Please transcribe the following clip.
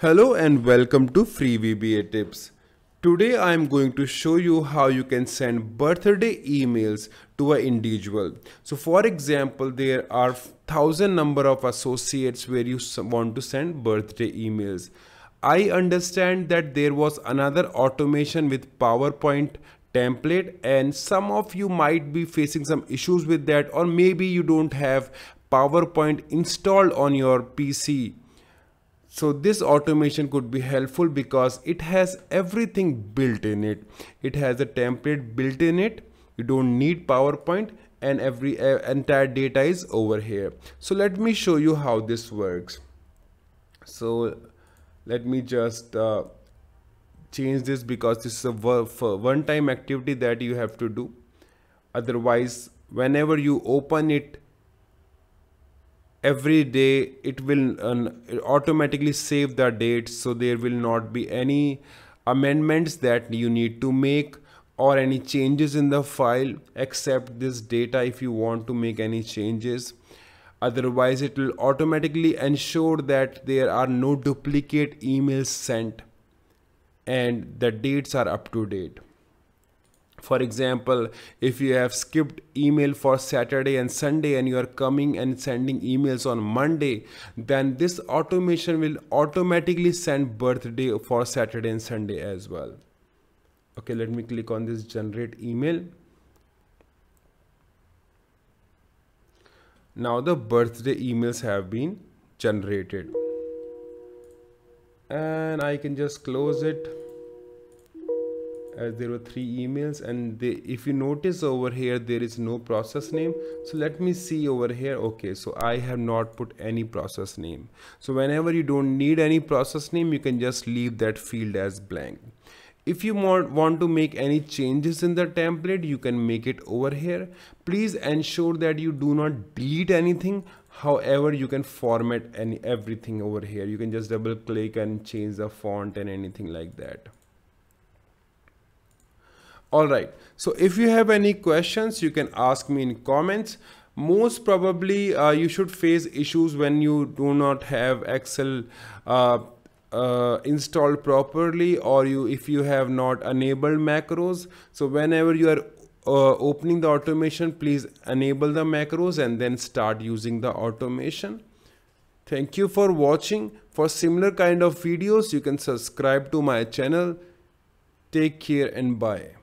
Hello and welcome to Free VBA Tips. Today I am going to show you how you can send birthday emails to an individual. So for example, there are thousand number of associates where you want to send birthday emails. I understand that there was another automation with PowerPoint template and some of you might be facing some issues with that or maybe you don't have PowerPoint installed on your PC so this automation could be helpful because it has everything built in it. It has a template built in it. You don't need powerpoint and every uh, entire data is over here. So let me show you how this works. So let me just uh, change this because this is a one time activity that you have to do. Otherwise whenever you open it every day it will uh, automatically save the date so there will not be any amendments that you need to make or any changes in the file except this data if you want to make any changes. Otherwise it will automatically ensure that there are no duplicate emails sent and the dates are up to date for example if you have skipped email for saturday and sunday and you are coming and sending emails on monday then this automation will automatically send birthday for saturday and sunday as well. Okay let me click on this generate email. Now the birthday emails have been generated. And i can just close it as there were three emails and they, if you notice over here there is no process name. So let me see over here. Okay so I have not put any process name. So whenever you don't need any process name you can just leave that field as blank. If you want, to make any changes in the template you can make it over here. Please ensure that you do not delete anything. However you can format any everything over here. You can just double click and change the font and anything like that all right. So if you have any questions you can ask me in comments. Most probably uh, you should face issues when you do not have excel uh, uh, installed properly or you if you have not enabled macros. So whenever you are uh, opening the automation please enable the macros and then start using the automation. Thank you for watching. For similar kind of videos you can subscribe to my channel. Take care and bye